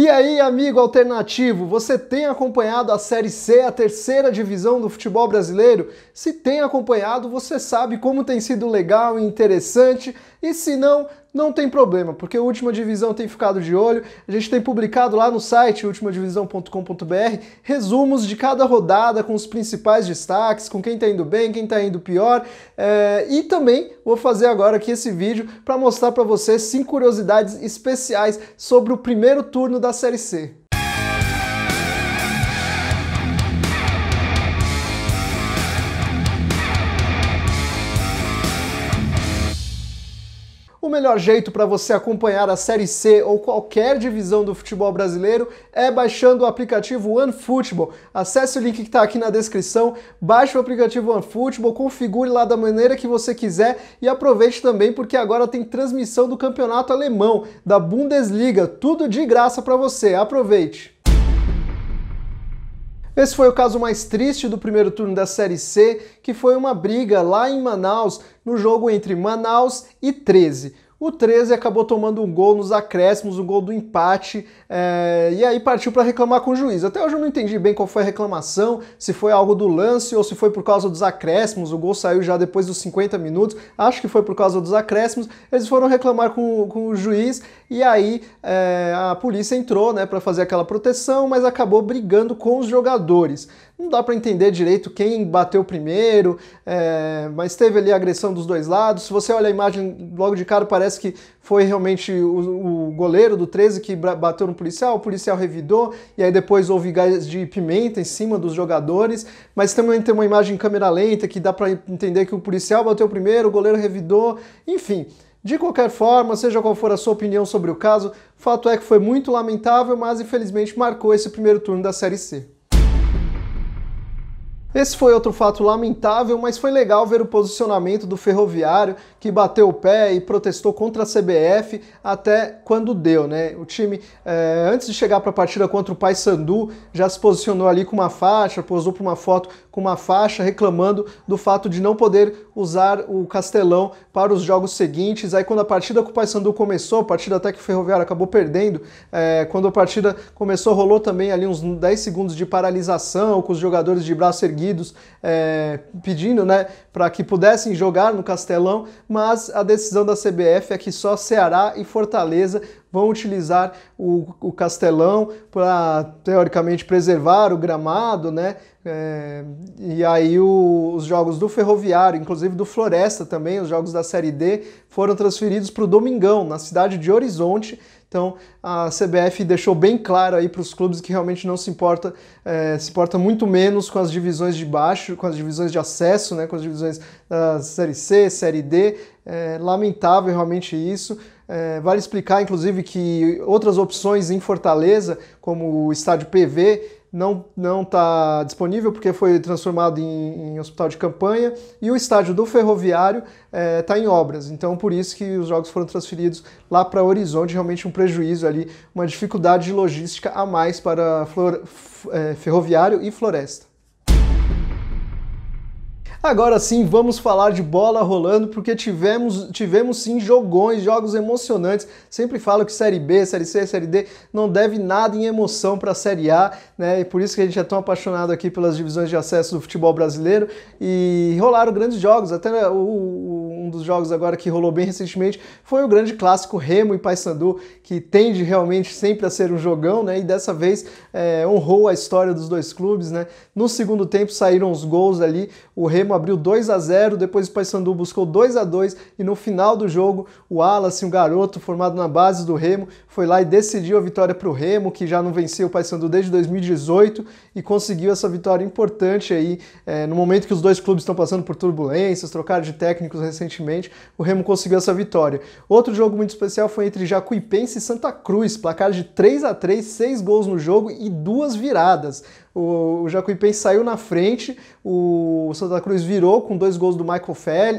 E aí, amigo alternativo, você tem acompanhado a Série C, a terceira divisão do futebol brasileiro? Se tem acompanhado, você sabe como tem sido legal e interessante, e se não, não tem problema, porque a última divisão tem ficado de olho. A gente tem publicado lá no site ultimadivisão.com.br resumos de cada rodada com os principais destaques, com quem está indo bem, quem está indo pior. É, e também vou fazer agora aqui esse vídeo para mostrar para você cinco curiosidades especiais sobre o primeiro turno da Série C. O melhor jeito para você acompanhar a Série C ou qualquer divisão do futebol brasileiro é baixando o aplicativo OneFootball. Acesse o link que está aqui na descrição, baixe o aplicativo OneFootball, configure lá da maneira que você quiser e aproveite também porque agora tem transmissão do campeonato alemão, da Bundesliga, tudo de graça para você. Aproveite! Esse foi o caso mais triste do primeiro turno da Série C, que foi uma briga lá em Manaus, no jogo entre Manaus e 13. O 13 acabou tomando um gol nos acréscimos, um gol do empate, é, e aí partiu para reclamar com o juiz. Até hoje eu não entendi bem qual foi a reclamação, se foi algo do lance ou se foi por causa dos acréscimos. O gol saiu já depois dos 50 minutos, acho que foi por causa dos acréscimos. Eles foram reclamar com, com o juiz e aí é, a polícia entrou né, para fazer aquela proteção, mas acabou brigando com os jogadores. Não dá para entender direito quem bateu primeiro, é, mas teve ali a agressão dos dois lados. Se você olha a imagem logo de cara, parece que foi realmente o, o goleiro do 13 que bateu no policial, o policial revidou, e aí depois houve gás de pimenta em cima dos jogadores. Mas também tem uma imagem em câmera lenta que dá para entender que o policial bateu primeiro, o goleiro revidou, enfim. De qualquer forma, seja qual for a sua opinião sobre o caso, fato é que foi muito lamentável, mas infelizmente marcou esse primeiro turno da Série C. Esse foi outro fato lamentável, mas foi legal ver o posicionamento do Ferroviário, que bateu o pé e protestou contra a CBF até quando deu, né? O time, é, antes de chegar para a partida contra o Paysandu, já se posicionou ali com uma faixa, posou para uma foto com uma faixa reclamando do fato de não poder usar o Castelão para os jogos seguintes. Aí quando a partida com o Paysandu começou, a partida até que o Ferroviário acabou perdendo, é, quando a partida começou, rolou também ali uns 10 segundos de paralisação com os jogadores de braço erguidos é, pedindo né, para que pudessem jogar no Castelão, mas a decisão da CBF é que só Ceará e Fortaleza vão utilizar o, o Castelão para, teoricamente, preservar o gramado, né? É, e aí o, os jogos do Ferroviário, inclusive do Floresta também, os jogos da Série D, foram transferidos para o Domingão, na cidade de Horizonte. Então a CBF deixou bem claro aí para os clubes que realmente não se importa, é, se importa muito menos com as divisões de baixo, com as divisões de acesso, né, com as divisões da Série C, Série D. É, lamentável realmente isso. É, vale explicar, inclusive, que outras opções em Fortaleza, como o estádio PV, não não está disponível porque foi transformado em, em, hospital de campanha e o estádio do Ferroviário está é, em obras. Então, por isso que os jogos foram transferidos lá para Horizonte, realmente um prejuízo ali, uma dificuldade de logística a mais para Flor, é, Ferroviário e Floresta. Agora sim, vamos falar de bola rolando, porque tivemos, tivemos sim jogões, jogos emocionantes. Sempre falo que Série B, Série C, Série D não deve nada em emoção para a Série A, né? E por isso que a gente é tão apaixonado aqui pelas divisões de acesso do futebol brasileiro. E rolaram grandes jogos, até o, o, um dos jogos agora que rolou bem recentemente foi o grande clássico Remo e Paysandu, que tende realmente sempre a ser um jogão, né? E dessa vez é, honrou a história dos dois clubes, né? No segundo tempo saíram os gols ali, o Remo Remo abriu 2 a 0, depois o Paysandu buscou 2 a 2 e no final do jogo o Wallace, um garoto formado na base do Remo, foi lá e decidiu a vitória para o Remo, que já não venceu o Paysandu desde 2018 e conseguiu essa vitória importante aí é, no momento que os dois clubes estão passando por turbulências, trocaram de técnicos recentemente, o Remo conseguiu essa vitória. Outro jogo muito especial foi entre Jacuipense e Santa Cruz, placar de 3 a 3, 6 gols no jogo e duas viradas. O, o Jacuipense saiu na frente, o Santa Cruz virou com dois gols do Michael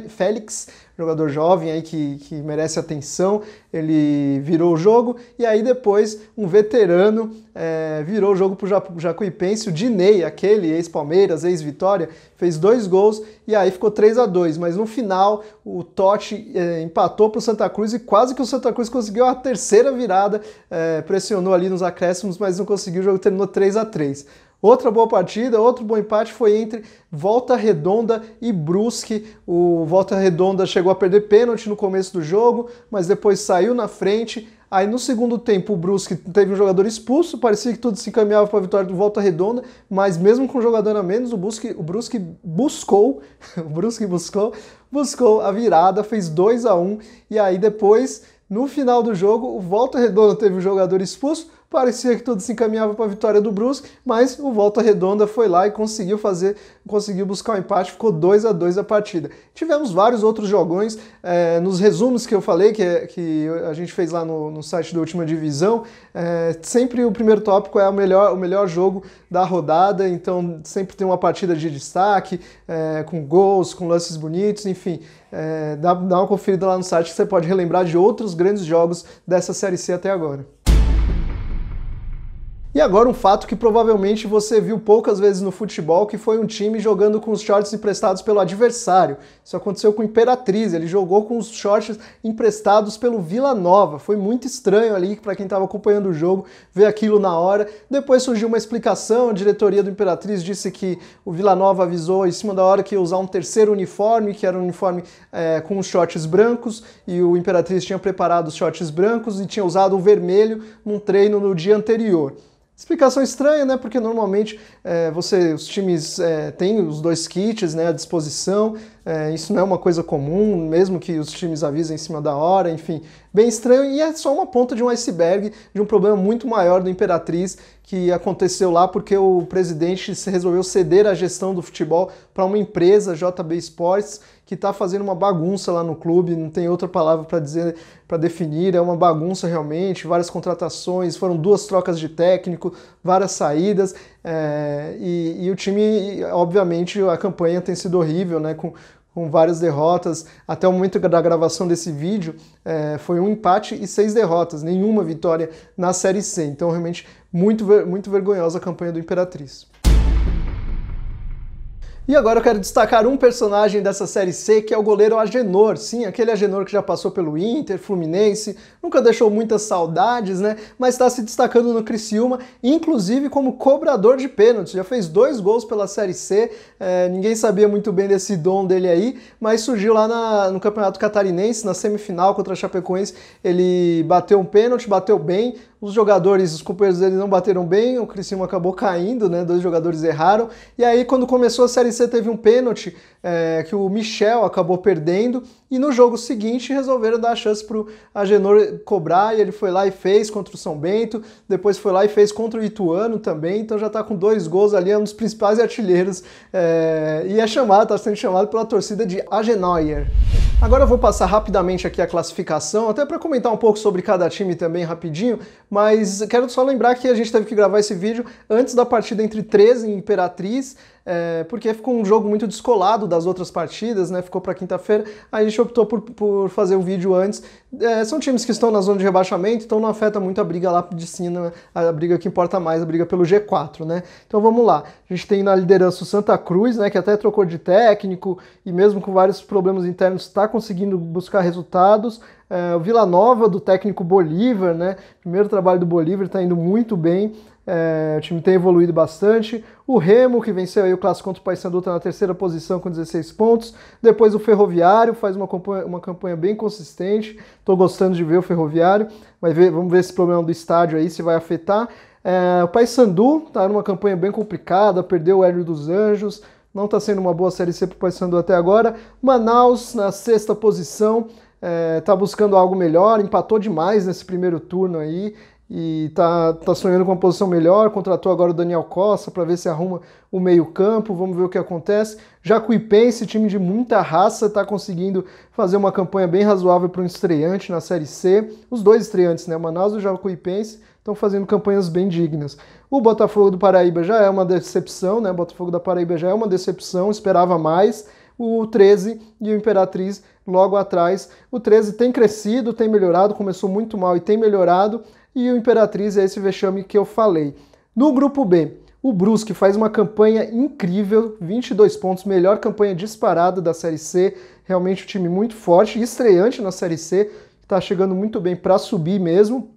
Félix, jogador jovem aí que, que merece atenção, ele virou o jogo, e aí depois um veterano é, virou o jogo para o Jacuipense, o Dinei, aquele ex-Palmeiras, ex-Vitória, fez dois gols e aí ficou 3 a 2 mas no final o Totti é, empatou para o Santa Cruz e quase que o Santa Cruz conseguiu a terceira virada, é, pressionou ali nos acréscimos, mas não conseguiu, o jogo terminou 3 a 3 Outra boa partida, outro bom empate foi entre Volta Redonda e Brusque. O Volta Redonda chegou a perder pênalti no começo do jogo, mas depois saiu na frente. Aí no segundo tempo o Brusque teve um jogador expulso, parecia que tudo se encaminhava para a vitória do Volta Redonda, mas mesmo com um jogador a menos, o Brusque, o Brusque buscou, o Brusque buscou, buscou a virada, fez 2 a 1 e aí depois, no final do jogo, o Volta Redonda teve um jogador expulso, Parecia que tudo se encaminhava para a vitória do Brusque, mas o Volta Redonda foi lá e conseguiu fazer, conseguiu buscar o um empate, ficou 2 a 2 a partida. Tivemos vários outros jogões, é, nos resumos que eu falei, que, que a gente fez lá no, no site da última divisão, é, sempre o primeiro tópico é o melhor, o melhor jogo da rodada, então sempre tem uma partida de destaque, é, com gols, com lances bonitos, enfim. É, dá, dá uma conferida lá no site que você pode relembrar de outros grandes jogos dessa Série C até agora. E agora um fato que provavelmente você viu poucas vezes no futebol, que foi um time jogando com os shorts emprestados pelo adversário. Isso aconteceu com o Imperatriz, ele jogou com os shorts emprestados pelo Vila Nova. Foi muito estranho ali para quem estava acompanhando o jogo ver aquilo na hora. Depois surgiu uma explicação, a diretoria do Imperatriz disse que o Vila Nova avisou em cima da hora que ia usar um terceiro uniforme, que era um uniforme é, com os shorts brancos, e o Imperatriz tinha preparado os shorts brancos e tinha usado o vermelho num treino no dia anterior. Explicação estranha, né? Porque normalmente é, você, os times é, têm os dois kits né, à disposição, é, isso não é uma coisa comum, mesmo que os times avisem em cima da hora, enfim, bem estranho. E é só uma ponta de um iceberg de um problema muito maior do Imperatriz que aconteceu lá porque o presidente resolveu ceder a gestão do futebol para uma empresa, JB Sports, que está fazendo uma bagunça lá no clube, não tem outra palavra para dizer, para definir, é uma bagunça realmente, várias contratações, foram duas trocas de técnico, várias saídas, é, e, e, o time, obviamente, a campanha tem sido horrível, né, com, com várias derrotas. Até o momento da gravação desse vídeo, é, foi um empate e seis derrotas, nenhuma vitória na Série C. Então, realmente, muito, muito vergonhosa a campanha do Imperatriz. E agora eu quero destacar um personagem dessa série C, que é o goleiro Agenor. Sim, aquele Agenor que já passou pelo Inter, Fluminense, nunca deixou muitas saudades, né? Mas está se destacando no Criciúma, inclusive como cobrador de pênaltis. Já fez dois gols pela série C, é, ninguém sabia muito bem desse dom dele aí, mas surgiu lá na, no Campeonato Catarinense, na semifinal contra a Chapecoense. Ele bateu um pênalti, bateu bem, os jogadores, os companheiros dele não bateram bem, o Criciúma acabou caindo, né? Dois jogadores erraram. E aí, quando começou a Série C, teve um pênalti é, que o Michel acabou perdendo. E no jogo seguinte, resolveram dar a chance para o Agenor cobrar. E ele foi lá e fez contra o São Bento. Depois foi lá e fez contra o Ituano também. Então já está com dois gols ali, é um dos principais artilheiros. É, e é chamado, está sendo chamado pela torcida de Agenoyer. Agora eu vou passar rapidamente aqui a classificação, até para comentar um pouco sobre cada time também rapidinho, mas quero só lembrar que a gente teve que gravar esse vídeo antes da partida entre 13 e Imperatriz, é, porque ficou um jogo muito descolado das outras partidas, né? Ficou para quinta-feira. A gente optou por, por fazer o vídeo antes. É, são times que estão na zona de rebaixamento, então não afeta muito a briga lá de cima, a briga que importa mais, a briga pelo G4, né? Então vamos lá. A gente tem na liderança o Santa Cruz, né? Que até trocou de técnico e mesmo com vários problemas internos está conseguindo buscar resultados. É, o Vila Nova do técnico Bolívar, né? Primeiro trabalho do Bolívar está indo muito bem. É, o time tem evoluído bastante. O Remo, que venceu aí o clássico contra o Paysandu, está na terceira posição com 16 pontos. Depois o Ferroviário faz uma campanha, uma campanha bem consistente. Estou gostando de ver o Ferroviário. Vai ver, vamos ver esse problema do estádio aí, se vai afetar. É, o Paysandu está numa campanha bem complicada, perdeu o Hélio dos Anjos. Não está sendo uma boa Série C para o Paysandu até agora. Manaus na sexta posição. Está é, buscando algo melhor, empatou demais nesse primeiro turno aí e tá, tá sonhando com uma posição melhor, contratou agora o Daniel Costa para ver se arruma o meio-campo, vamos ver o que acontece. Jacuipense, time de muita raça, está conseguindo fazer uma campanha bem razoável para um estreante na Série C. Os dois estreantes, né, Manaus e Jacuipense, estão fazendo campanhas bem dignas. O Botafogo do Paraíba já é uma decepção, né? O Botafogo da Paraíba já é uma decepção, esperava mais. O 13 e o Imperatriz logo atrás. O 13 tem crescido, tem melhorado, começou muito mal e tem melhorado, e o Imperatriz é esse vexame que eu falei. No grupo B, o Brusque faz uma campanha incrível, 22 pontos, melhor campanha disparada da Série C, realmente um time muito forte, estreante na Série C, está chegando muito bem para subir mesmo.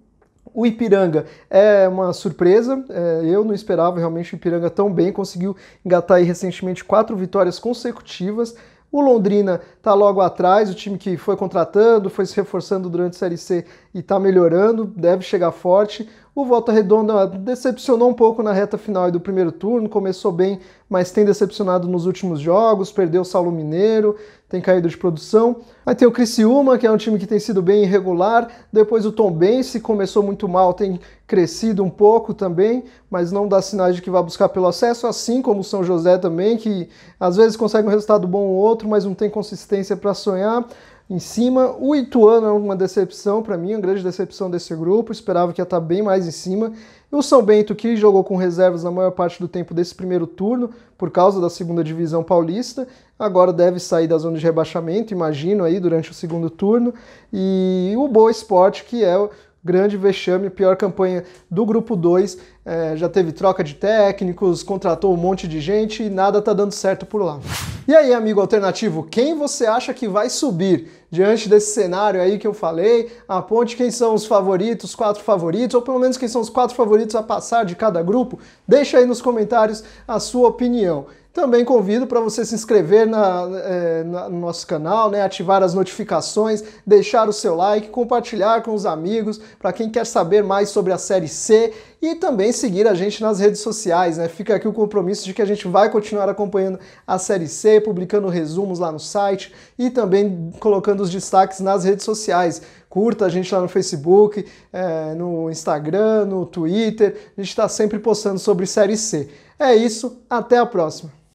O Ipiranga é uma surpresa, é, eu não esperava realmente o Ipiranga tão bem, conseguiu engatar aí recentemente quatro vitórias consecutivas. O Londrina está logo atrás, o time que foi contratando, foi se reforçando durante a Série C e está melhorando, deve chegar forte. O Volta Redonda decepcionou um pouco na reta final do primeiro turno, começou bem, mas tem decepcionado nos últimos jogos, perdeu o Saulo Mineiro, tem caído de produção. Aí tem o Criciúma, que é um time que tem sido bem irregular. Depois o Tom Bense, começou muito mal, tem crescido um pouco também, mas não dá sinais de que vai buscar pelo acesso, assim como o São José também, que às vezes consegue um resultado bom ou outro, mas não tem consistência para sonhar em cima. O Ituano é uma decepção para mim, uma grande decepção desse grupo. Esperava que ia estar bem mais em cima. E o São Bento, que jogou com reservas na maior parte do tempo desse primeiro turno, por causa da segunda divisão paulista, agora deve sair da zona de rebaixamento, imagino, aí durante o segundo turno. E o Boa Esporte, que é grande vexame, pior campanha do grupo 2. É, já teve troca de técnicos, contratou um monte de gente e nada tá dando certo por lá. E aí, amigo alternativo, quem você acha que vai subir diante desse cenário aí que eu falei? Aponte quem são os favoritos, os quatro favoritos, ou pelo menos quem são os quatro favoritos a passar de cada grupo. Deixa aí nos comentários a sua opinião. Também convido para você se inscrever na, é, na, no nosso canal, né, ativar as notificações, deixar o seu like, compartilhar com os amigos, para quem quer saber mais sobre a Série C e também seguir a gente nas redes sociais. Né? Fica aqui o compromisso de que a gente vai continuar acompanhando a Série C, publicando resumos lá no site e também colocando os destaques nas redes sociais. Curta a gente lá no Facebook, é, no Instagram, no Twitter. A gente está sempre postando sobre Série C. É isso, até a próxima.